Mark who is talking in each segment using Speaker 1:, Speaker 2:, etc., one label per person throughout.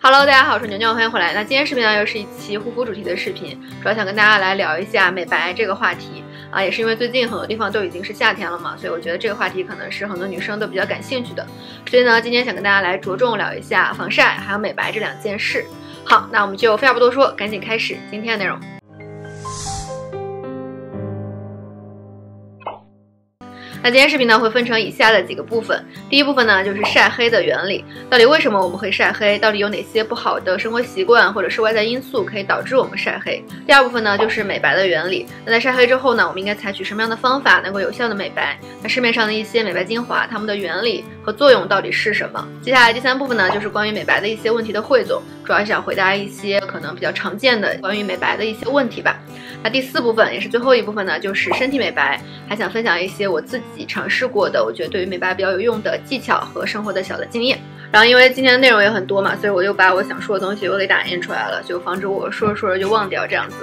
Speaker 1: Hello，大家好，我是牛牛，欢迎回来。那今天视频呢又是一期护肤主题的视频，主要想跟大家来聊一下美白这个话题啊，也是因为最近很多地方都已经是夏天了嘛，所以我觉得这个话题可能是很多女生都比较感兴趣的。所以呢，今天想跟大家来着重聊一下防晒还有美白这两件事。好，那我们就废话不多说，赶紧开始今天的内容。那今天视频呢会分成以下的几个部分。第一部分呢就是晒黑的原理，到底为什么我们会晒黑？到底有哪些不好的生活习惯或者是外在因素可以导致我们晒黑？第二部分呢就是美白的原理。那在晒黑之后呢，我们应该采取什么样的方法能够有效的美白？那市面上的一些美白精华，它们的原理和作用到底是什么？接下来第三部分呢就是关于美白的一些问题的汇总，主要是想回答一些可能比较常见的关于美白的一些问题吧。那第四部分也是最后一部分呢，就是身体美白，还想分享一些我自己尝试过的，我觉得对于美白比较有用的技巧和生活的小的经验。然后因为今天的内容也很多嘛，所以我就把我想说的东西我给打印出来了，就防止我说着说着就忘掉这样子。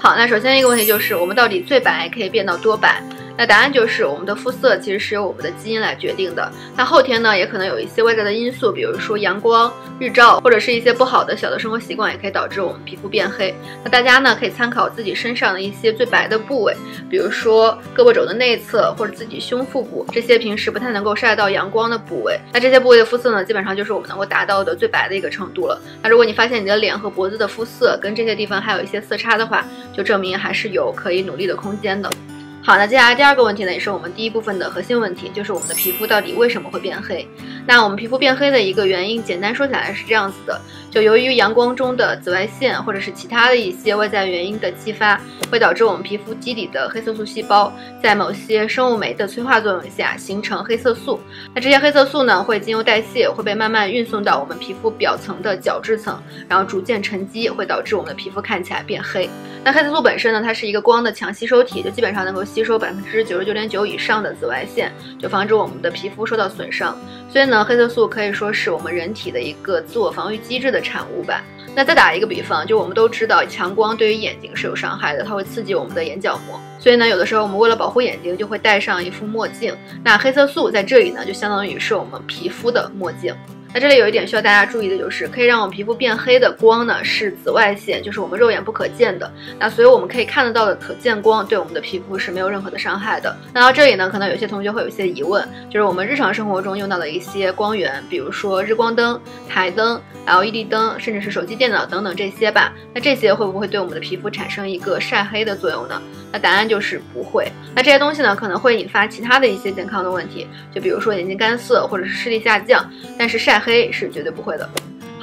Speaker 1: 好，那首先一个问题就是，我们到底最白可以变到多白？那答案就是我们的肤色其实是由我们的基因来决定的。那后天呢，也可能有一些外在的因素，比如说阳光、日照，或者是一些不好的小的生活习惯，也可以导致我们皮肤变黑。那大家呢，可以参考自己身上的一些最白的部位，比如说胳膊肘的内侧或者自己胸腹部这些平时不太能够晒到阳光的部位。那这些部位的肤色呢，基本上就是我们能够达到的最白的一个程度了。那如果你发现你的脸和脖子的肤色跟这些地方还有一些色差的话，就证明还是有可以努力的空间的。好，那接下来第二个问题呢，也是我们第一部分的核心问题，就是我们的皮肤到底为什么会变黑？那我们皮肤变黑的一个原因，简单说起来是这样子的，就由于阳光中的紫外线或者是其他的一些外在原因的激发，会导致我们皮肤基底的黑色素细胞在某些生物酶的催化作用下形成黑色素。那这些黑色素呢，会经由代谢，会被慢慢运送到我们皮肤表层的角质层，然后逐渐沉积，会导致我们的皮肤看起来变黑。那黑色素本身呢，它是一个光的强吸收体，就基本上能够吸收百分之九十九点九以上的紫外线，就防止我们的皮肤受到损伤。所以呢，黑色素可以说是我们人体的一个自我防御机制的产物吧。那再打一个比方，就我们都知道强光对于眼睛是有伤害的，它会刺激我们的眼角膜。所以呢，有的时候我们为了保护眼睛，就会戴上一副墨镜。那黑色素在这里呢，就相当于是我们皮肤的墨镜。那这里有一点需要大家注意的就是，可以让我们皮肤变黑的光呢，是紫外线，就是我们肉眼不可见的。那所以我们可以看得到的可见光，对我们的皮肤是没有任何的伤害的。那到这里呢，可能有些同学会有一些疑问，就是我们日常生活中用到的一些光源，比如说日光灯、台灯、LED 灯，甚至是手机、电脑等等这些吧。那这些会不会对我们的皮肤产生一个晒黑的作用呢？那答案就是不会。那这些东西呢，可能会引发其他的一些健康的问题，就比如说眼睛干涩或者是视力下降，但是晒。黑是绝对不会的。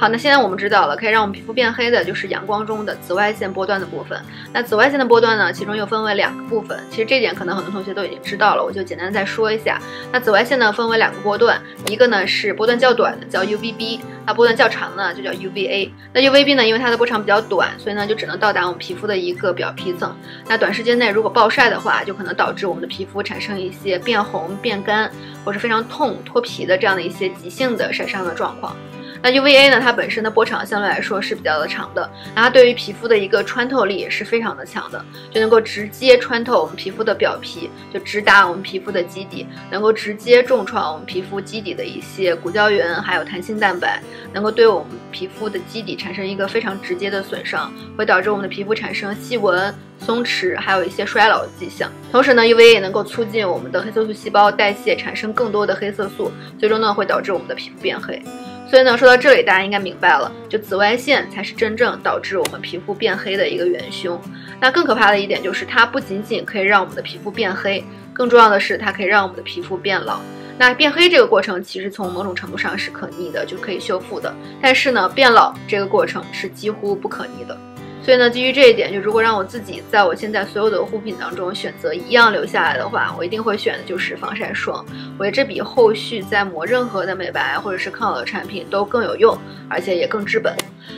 Speaker 1: 好，那现在我们知道了，可以让我们皮肤变黑的就是阳光中的紫外线波段的部分。那紫外线的波段呢，其中又分为两个部分。其实这点可能很多同学都已经知道了，我就简单再说一下。那紫外线呢，分为两个波段，一个呢是波段较短的，叫 UVB；那波段较长呢，就叫 UVA。那 UVB 呢，因为它的波长比较短，所以呢就只能到达我们皮肤的一个表皮层。那短时间内如果暴晒的话，就可能导致我们的皮肤产生一些变红、变干，或是非常痛、脱皮的这样的一些急性的晒伤的状况。那 UVA 呢？它本身的波长相对来说是比较的长的，那它对于皮肤的一个穿透力也是非常的强的，就能够直接穿透我们皮肤的表皮，就直达我们皮肤的基底，能够直接重创我们皮肤基底的一些骨胶原，还有弹性蛋白，能够对我们皮肤的基底产生一个非常直接的损伤，会导致我们的皮肤产生细纹、松弛，还有一些衰老的迹象。同时呢，UVA 也能够促进我们的黑色素细胞代谢，产生更多的黑色素，最终呢会导致我们的皮肤变黑。所以呢，说到这里，大家应该明白了，就紫外线才是真正导致我们皮肤变黑的一个元凶。那更可怕的一点就是，它不仅仅可以让我们的皮肤变黑，更重要的是，它可以让我们的皮肤变老。那变黑这个过程，其实从某种程度上是可逆的，就可以修复的。但是呢，变老这个过程是几乎不可逆的。所以呢，基于这一点，就如果让我自己在我现在所有的护肤品当中选择一样留下来的话，我一定会选的就是防晒霜。我觉得这比后续再抹任何的美白或者是抗老的产品都更有用，而且也更治本。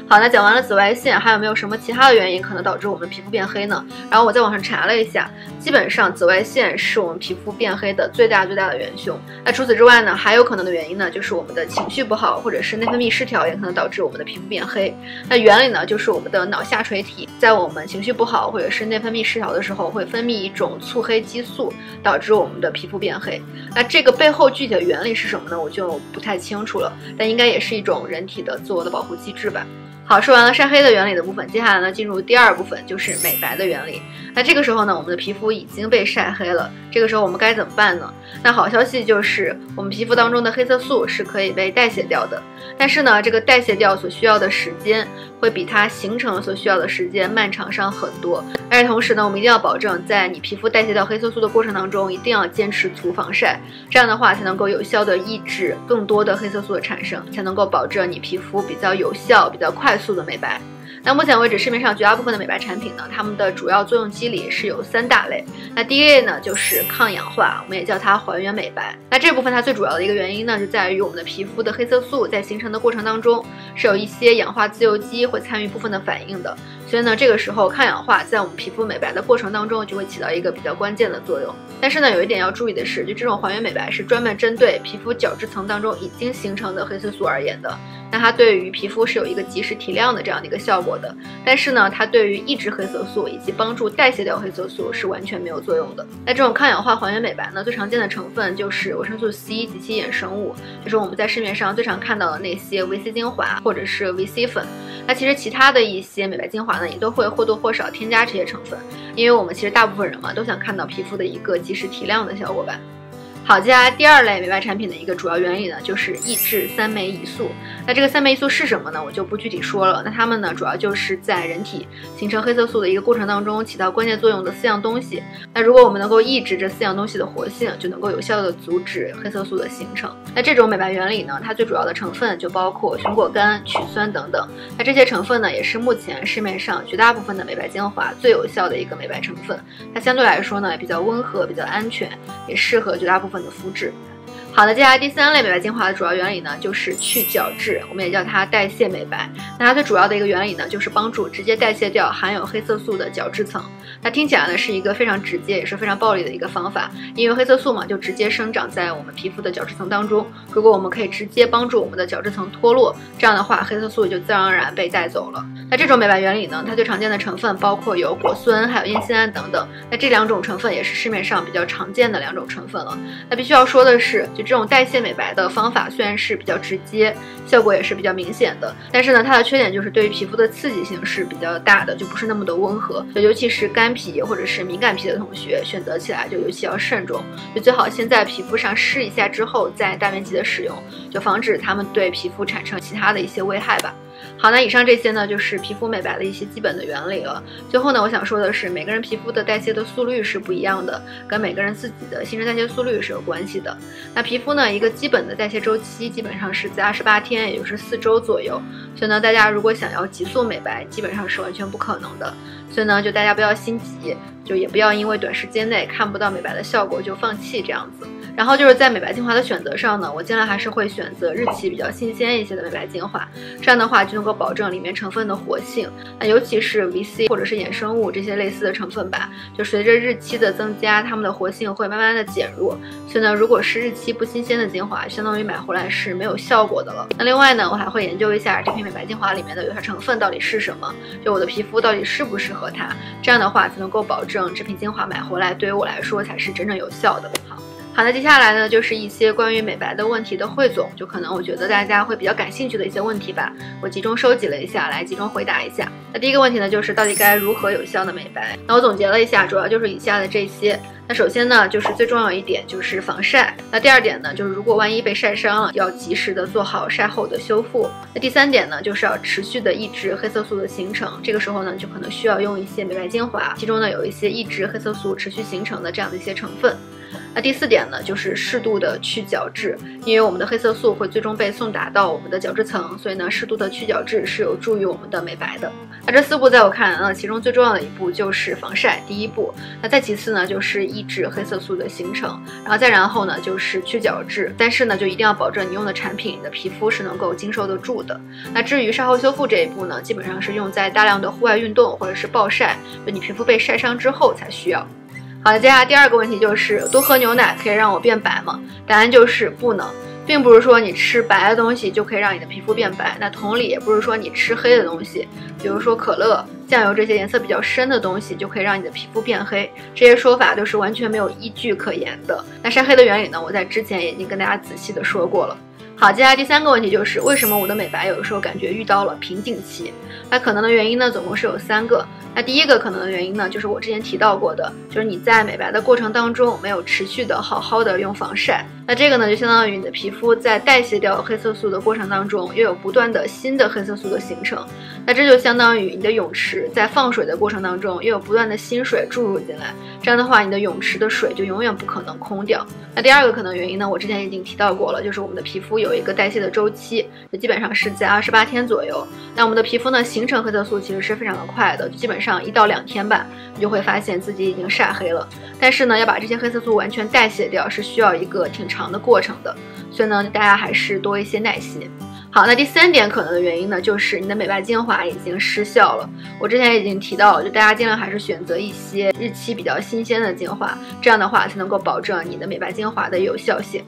Speaker 1: 好，那讲完了紫外线，还有没有什么其他的原因可能导致我们皮肤变黑呢？然后我在网上查了一下，基本上紫外线是我们皮肤变黑的最大最大的元凶。那除此之外呢，还有可能的原因呢，就是我们的情绪不好，或者是内分泌失调，也可能导致我们的皮肤变黑。那原理呢，就是我们的脑下垂体在我们情绪不好或者是内分泌失调的时候，会分泌一种促黑激素，导致我们的皮肤变黑。那这个背后具体的原理是什么呢？我就不太清楚了，但应该也是一种人体的自我的保护机制吧。好，说完了晒黑的原理的部分，接下来呢，进入第二部分，就是美白的原理。那这个时候呢，我们的皮肤已经被晒黑了，这个时候我们该怎么办呢？那好消息就是，我们皮肤当中的黑色素是可以被代谢掉的，但是呢，这个代谢掉所需要的时间会比它形成所需要的时间漫长上很多。而且同时呢，我们一定要保证，在你皮肤代谢掉黑色素的过程当中，一定要坚持涂防晒，这样的话才能够有效的抑制更多的黑色素的产生，才能够保证你皮肤比较有效、比较快速的美白。那目前为止，市面上绝大部分的美白产品呢，它们的主要作用机理是有三大类。那第一类呢，就是抗氧化，我们也叫它还原美白。那这部分它最主要的一个原因呢，就在于我们的皮肤的黑色素在形成的过程当中，是有一些氧化自由基会参与部分的反应的。所以呢，这个时候抗氧化在我们皮肤美白的过程当中就会起到一个比较关键的作用。但是呢，有一点要注意的是，就这种还原美白是专门针对皮肤角质层当中已经形成的黑色素而言的。那它对于皮肤是有一个及时提亮的这样的一个效果的。但是呢，它对于抑制黑色素以及帮助代谢掉黑色素是完全没有作用的。那这种抗氧化还原美白呢，最常见的成分就是维生素 C 及其衍生物，就是我们在市面上最常看到的那些维 C 精华或者是维 C 粉。那其实其他的一些美白精华呢，也都会或多或少添加这些成分，因为我们其实大部分人嘛，都想看到皮肤的一个及时提亮的效果吧。好，接下来第二类美白产品的一个主要原理呢，就是抑制三酶胰素。那这个三酶胰素是什么呢？我就不具体说了。那它们呢，主要就是在人体形成黑色素的一个过程当中起到关键作用的四样东西。那如果我们能够抑制这四样东西的活性，就能够有效的阻止黑色素的形成。那这种美白原理呢，它最主要的成分就包括熊果苷、曲酸等等。那这些成分呢，也是目前市面上绝大部分的美白精华最有效的一个美白成分。它相对来说呢，也比较温和，比较安全，也适合绝大部分。的肤质。好的，接下来第三类美白精华的主要原理呢，就是去角质，我们也叫它代谢美白。那它最主要的一个原理呢，就是帮助直接代谢掉含有黑色素的角质层。那听起来呢，是一个非常直接，也是非常暴力的一个方法。因为黑色素嘛，就直接生长在我们皮肤的角质层当中。如果我们可以直接帮助我们的角质层脱落，这样的话，黑色素就自然而然被带走了。那这种美白原理呢，它最常见的成分包括有果酸，还有烟酰胺等等。那这两种成分也是市面上比较常见的两种成分了。那必须要说的是，就这种代谢美白的方法虽然是比较直接，效果也是比较明显的，但是呢，它的缺点就是对于皮肤的刺激性是比较大的，就不是那么的温和。就尤其是干皮或者是敏感皮的同学，选择起来就尤其要慎重，就最好先在皮肤上试一下之后再大面积的使用，就防止它们对皮肤产生其他的一些危害吧。好，那以上这些呢，就是皮肤美白的一些基本的原理了。最后呢，我想说的是，每个人皮肤的代谢的速率是不一样的，跟每个人自己的新陈代谢速率是有关系的。那皮肤呢，一个基本的代谢周期基本上是在二十八天，也就是四周左右。所以呢，大家如果想要急速美白，基本上是完全不可能的。所以呢，就大家不要心急，就也不要因为短时间内看不到美白的效果就放弃这样子。然后就是在美白精华的选择上呢，我尽量还是会选择日期比较新鲜一些的美白精华，这样的话就能够保证里面成分的活性。那尤其是 VC 或者是衍生物这些类似的成分吧，就随着日期的增加，它们的活性会慢慢的减弱。所以呢，如果是日期不新鲜的精华，相当于买回来是没有效果的了。那另外呢，我还会研究一下这瓶美白精华里面的有效成分到底是什么，就我的皮肤到底适不适合它，这样的话才能够保证这瓶精华买回来对于我来说才是真正有效的。好。好，那接下来呢，就是一些关于美白的问题的汇总，就可能我觉得大家会比较感兴趣的一些问题吧，我集中收集了一下来集中回答一下。那第一个问题呢，就是到底该如何有效的美白？那我总结了一下，主要就是以下的这些。那首先呢，就是最重要一点就是防晒。那第二点呢，就是如果万一被晒伤了，要及时的做好晒后的修复。那第三点呢，就是要持续的抑制黑色素的形成。这个时候呢，就可能需要用一些美白精华，其中呢有一些抑制黑色素持续形成的这样的一些成分。那第四点呢，就是适度的去角质，因为我们的黑色素会最终被送达到我们的角质层，所以呢，适度的去角质是有助于我们的美白的。那这四步在我看来呢，其中最重要的一步就是防晒，第一步。那再其次呢，就是抑制黑色素的形成，然后再然后呢，就是去角质。但是呢，就一定要保证你用的产品，你的皮肤是能够经受得住的。那至于晒后修复这一步呢，基本上是用在大量的户外运动或者是暴晒，就你皮肤被晒伤之后才需要。好的，接下来第二个问题就是多喝牛奶可以让我变白吗？答案就是不能。并不是说你吃白的东西就可以让你的皮肤变白，那同理也不是说你吃黑的东西，比如说可乐、酱油这些颜色比较深的东西就可以让你的皮肤变黑，这些说法都是完全没有依据可言的。那晒黑的原理呢？我在之前已经跟大家仔细的说过了。好，接下来第三个问题就是为什么我的美白有时候感觉遇到了瓶颈期？那可能的原因呢，总共是有三个。那第一个可能的原因呢，就是我之前提到过的，就是你在美白的过程当中没有持续的好好的用防晒。那这个呢，就相当于你的皮肤在代谢掉黑色素的过程当中，又有不断的新的黑色素的形成。那这就相当于你的泳池在放水的过程当中，又有不断的新水注入进来。这样的话，你的泳池的水就永远不可能空掉。那第二个可能原因呢，我之前已经提到过了，就是我们的皮肤有一个代谢的周期，就基本上是在二十八天左右。那我们的皮肤呢，形成黑色素其实是非常的快的，基本上一到两天吧，你就会发现自己已经晒黑了。但是呢，要把这些黑色素完全代谢掉，是需要一个挺长长的过程的，所以呢，大家还是多一些耐心。好，那第三点可能的原因呢，就是你的美白精华已经失效了。我之前已经提到了，就大家尽量还是选择一些日期比较新鲜的精华，这样的话才能够保证你的美白精华的有效性。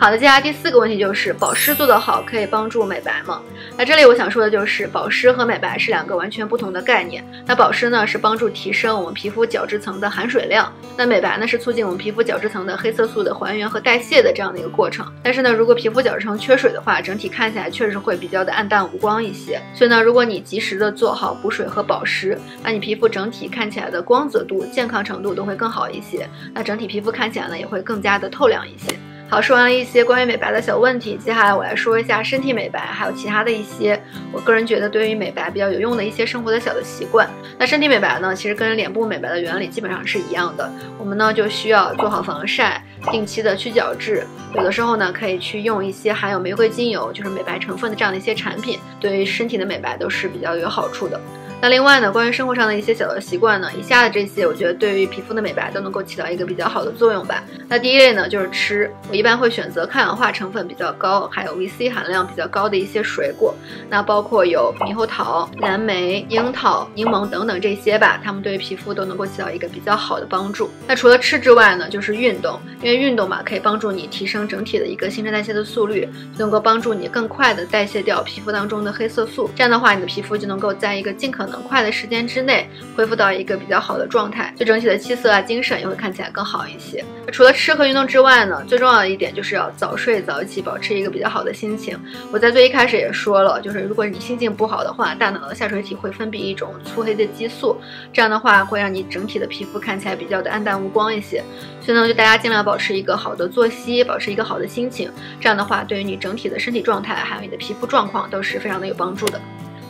Speaker 1: 好的，接下来第四个问题就是保湿做得好可以帮助美白吗？那这里我想说的就是保湿和美白是两个完全不同的概念。那保湿呢是帮助提升我们皮肤角质层的含水量，那美白呢是促进我们皮肤角质层的黑色素的还原和代谢的这样的一个过程。但是呢，如果皮肤角质层缺水的话，整体看起来确实会比较的暗淡无光一些。所以呢，如果你及时的做好补水和保湿，那你皮肤整体看起来的光泽度、健康程度都会更好一些。那整体皮肤看起来呢也会更加的透亮一些。好，说完了一些关于美白的小问题，接下来我来说一下身体美白，还有其他的一些我个人觉得对于美白比较有用的一些生活的小的习惯。那身体美白呢，其实跟脸部美白的原理基本上是一样的。我们呢就需要做好防晒，定期的去角质，有的时候呢可以去用一些含有玫瑰精油，就是美白成分的这样的一些产品，对于身体的美白都是比较有好处的。那另外呢，关于生活上的一些小的习惯呢，以下的这些我觉得对于皮肤的美白都能够起到一个比较好的作用吧。那第一类呢就是吃，我一般会选择抗氧化成分比较高，还有 VC 含量比较高的一些水果，那包括有猕猴桃、蓝莓、樱桃、柠檬等等这些吧，它们对于皮肤都能够起到一个比较好的帮助。那除了吃之外呢，就是运动，因为运动嘛可以帮助你提升整体的一个新陈代谢的速率，能够帮助你更快的代谢掉皮肤当中的黑色素，这样的话你的皮肤就能够在一个尽可能。能快的时间之内恢复到一个比较好的状态，就整体的气色啊、精神也会看起来更好一些。除了吃和运动之外呢，最重要的一点就是要早睡早起，保持一个比较好的心情。我在最一开始也说了，就是如果你心情不好的话，大脑的下垂体会分泌一种粗黑的激素，这样的话会让你整体的皮肤看起来比较的暗淡无光一些。所以呢，就大家尽量保持一个好的作息，保持一个好的心情，这样的话对于你整体的身体状态还有你的皮肤状况都是非常的有帮助的。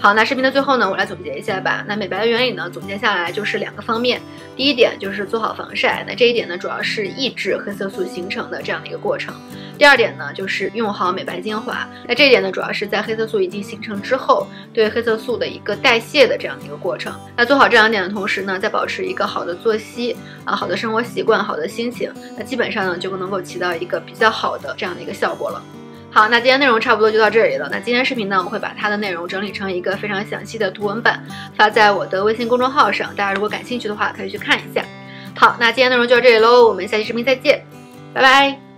Speaker 1: 好，那视频的最后呢，我来总结一下吧。那美白的原理呢，总结下来就是两个方面。第一点就是做好防晒，那这一点呢，主要是抑制黑色素形成的这样的一个过程。第二点呢，就是用好美白精华，那这一点呢，主要是在黑色素已经形成之后，对黑色素的一个代谢的这样的一个过程。那做好这两点的同时呢，再保持一个好的作息啊，好的生活习惯，好的心情，那基本上呢，就能够起到一个比较好的这样的一个效果了。好，那今天内容差不多就到这里了。那今天视频呢，我会把它的内容整理成一个非常详细的图文版，发在我的微信公众号上。大家如果感兴趣的话，可以去看一下。好，那今天内容就到这里喽，我们下期视频再见，拜拜。